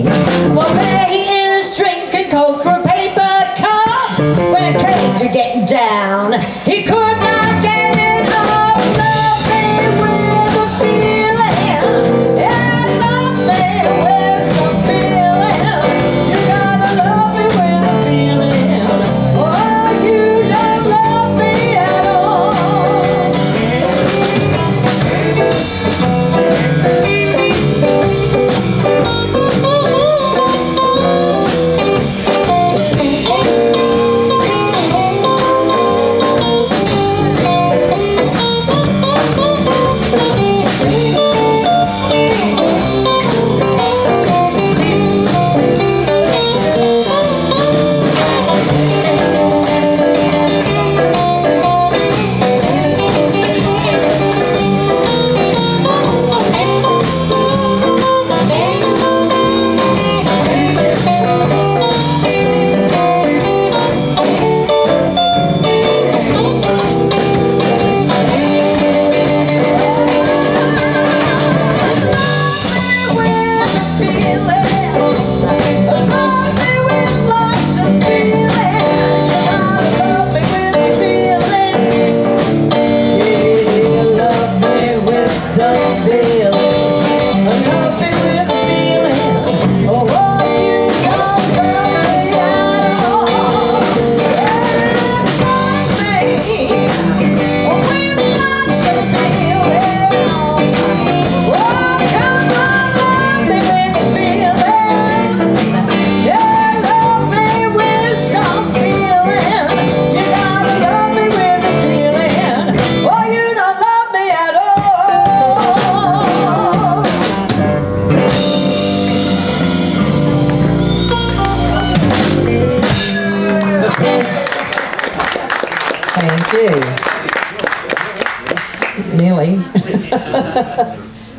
Well, there he is, drinking coke from a paper cup. Where cakes to get down.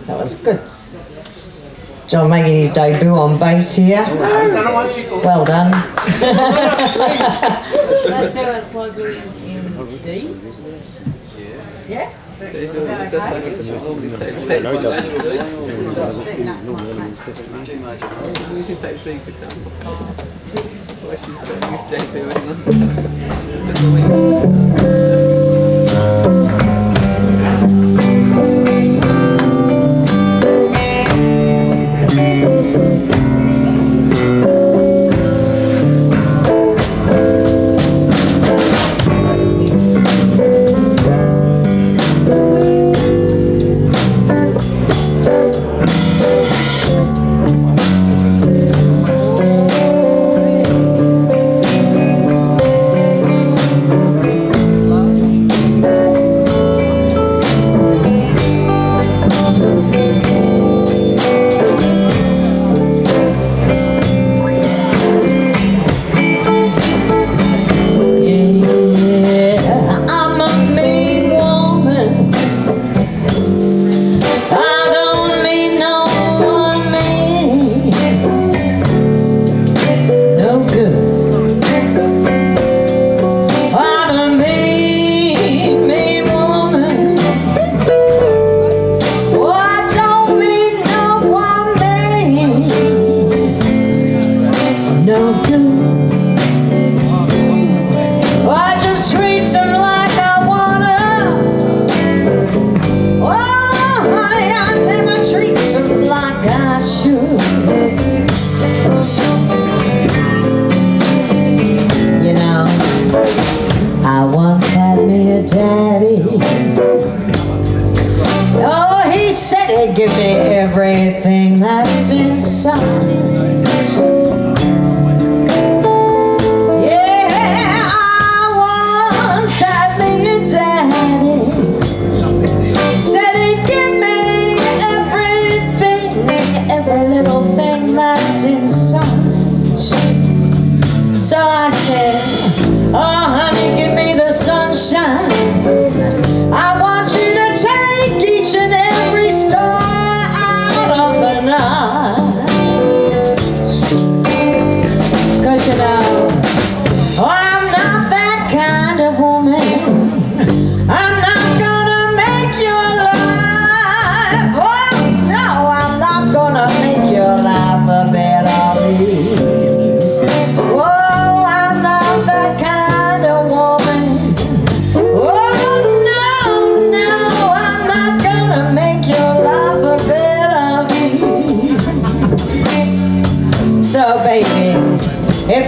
That was good. John making his debut on bass here. Well done. That's how it's like in D. Yeah? Is that okay?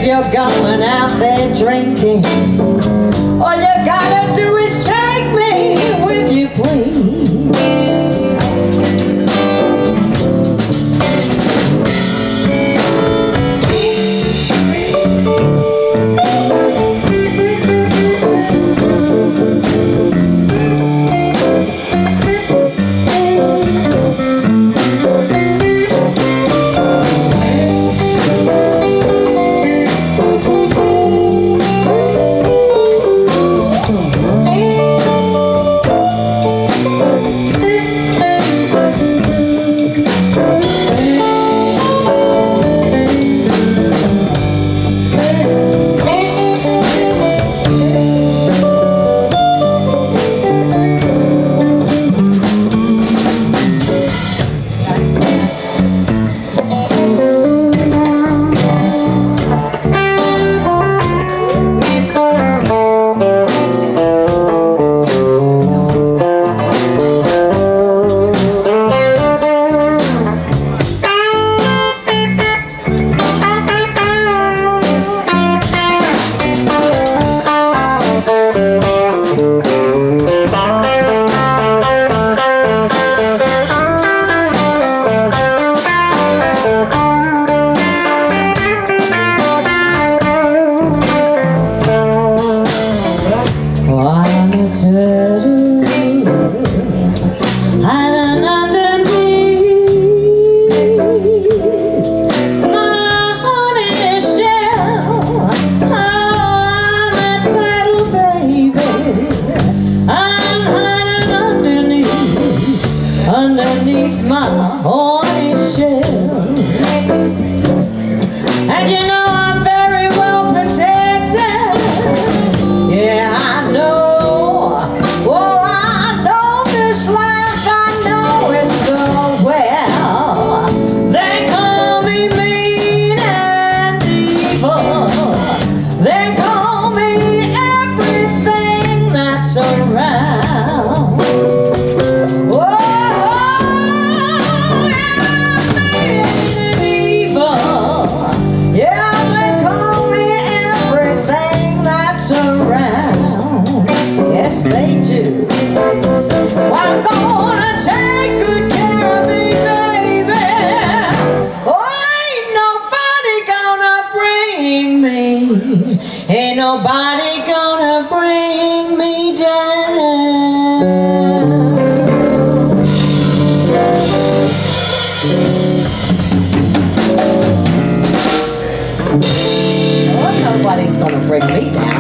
You're going out there drinking All you gotta do is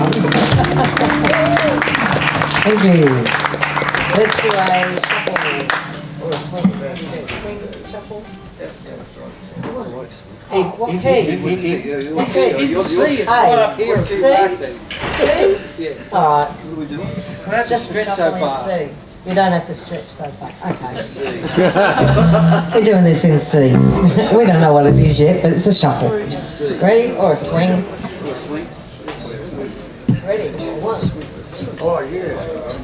You Let's do a shuffle. Or a swing. Swing, shuffle. Okay. Okay. Okay. Okay. Okay. Okay. just stretch over. We don't have to stretch so far. Okay. We're doing this in C. we don't know what it is yet, but it's a shuffle. Ready? Or a swing? Oh, yeah.